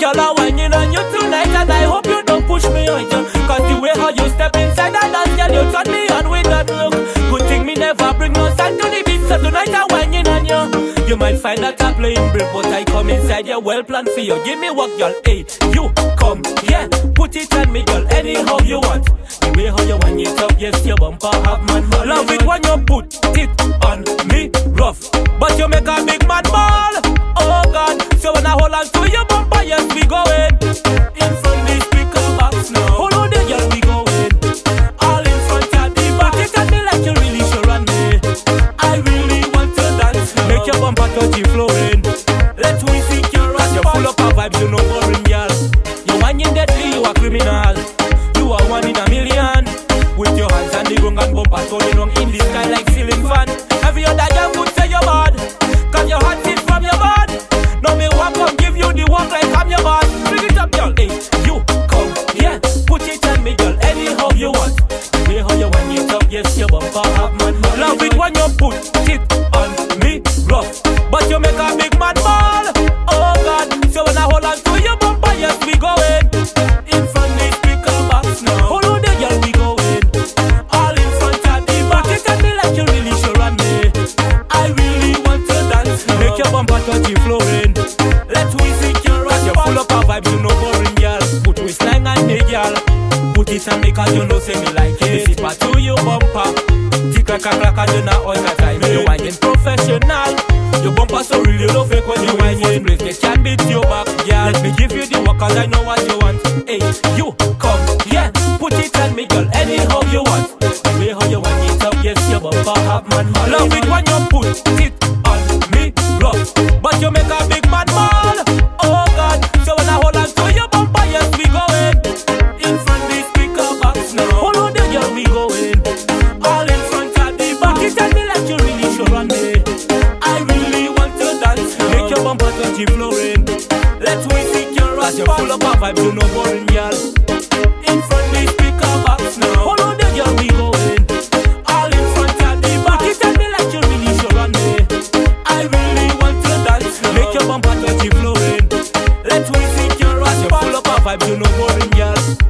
Girl, I'm whining on you tonight and I hope you don't push me out Cause the way how you step inside that dance, girl, you turn me on with that look. Good thing me never bring no sand to the beat, so tonight I'm whining on you. You might find that I'm playing brief, but I come inside your well planned for you. Give me what, girl, eight, you come, yeah. Put it on me, girl, anyhow you want. The way how you whining, it up, yes, your bumper have man Love it when you put it on me, rough. But you make a Every other girl would say you're bad. Cause your heart is from your bad. Now me walk come give you the work like I'm your boss. Bring it up, girl. Hey, you come, yeah. Put it on me, girl. Anyhow you want. Way how you want it up, yes, your bumper have man. man. Love it when you put it on me rough. But you make a big mad Put it on me cause you know say me like it. Sip a to your bumper. Tick like a clock and you not all the time. You whining professional. Your bumper so real, you don't fake when you whining. Place they can beat your back, girl. Let me give you the work cause I know what you want. Hey, you come, yeah. Put it on me, girl. Anyhow you want. The way how you want it up, yes, your bumper have man. man. Love it when you put keep flowing. Let's wait, we can rush. Follow up vibes, you know, boring, y'all. In front, we speak our backs now. Follow the girl, we going. All in front, at the back. You tell me like you really sure on me. I really want to dance now. Make your bumper touch, keep flowing. Let's wait, we can rush. Follow up vibes, you know, boring, y'all.